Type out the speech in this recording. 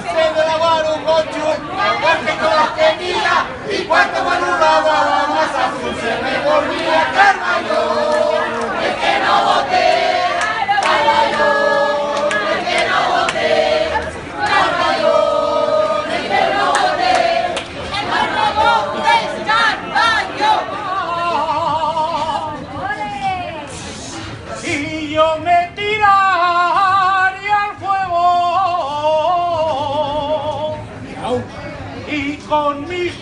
Se me la guardo un gocho, el golpe con la tenis. y me mis